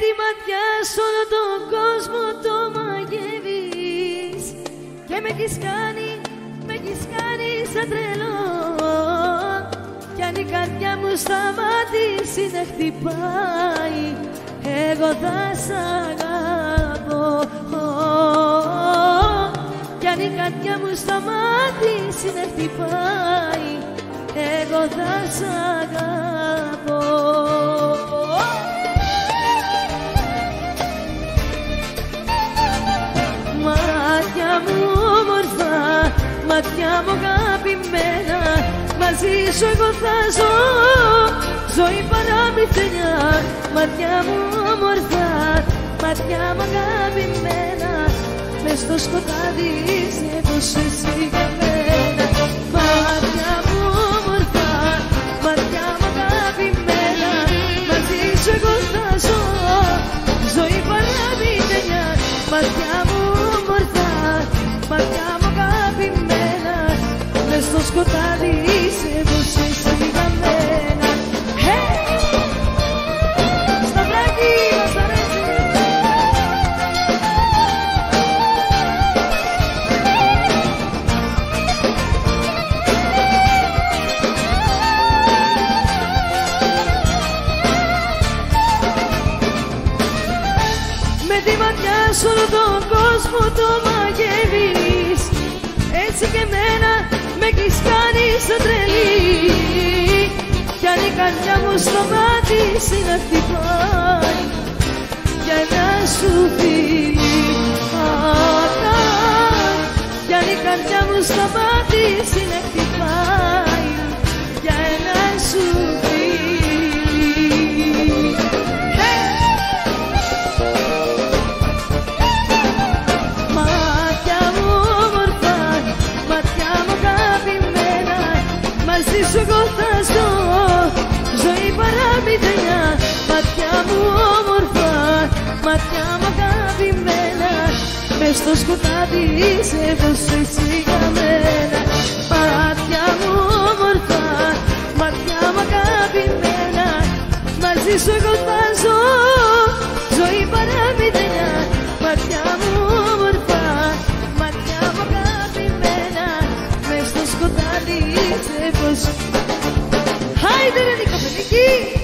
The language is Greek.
τη ματιά σου όλο τον κόσμο το μαγεύεις. Και με έχεις κάνει, με έχεις κάνει σαν τρελό. Κι αν η καρδιά μου σταματήσει να χτυπάει Εγώ θα σ' αγαπώ. Κι αν η καρδιά μου σταματήσει να χτυπάει Εγώ θα σ' αγαπώ μάτια μου αγαπημένα Μαζί σου εγώ θα ζω. Ζωή παραμυθενιά Μάτια μου όμορφα Μάτια μου αγαπημένα. Μες στο σκοτάδι σε έδωσε εσύ για μένα. Μάτια μου όμορφα Μάτια μου αγαπημένα Μαζί σου εγώ θα ζω. Ζωή παραμυθενιά Μάτια τον κόσμο το μαγεύεις. Έτσι και εμένα με έχεις κάνει σαν τρελή. Κι αν η καρδιά μου στο μάτι να χτυπάει Για να σου φίλει Κι αν η καρδιά μου στο μάτι να χτυπάει μάτια μου αγαπημένα. Μες στο σκοτάδι είσαι τόσο εσύ για μένα Παράτια μου όμορφα, μάτια μου αγαπημένα. Μαζί σου εγώ θα ζω, ζωή παραμυθενιά Μάτια μου όμορφα, μάτια μου αγαπημένα. Μες στο σκοτάδι είσαι πως Χάιντε ρε Νικοπενική!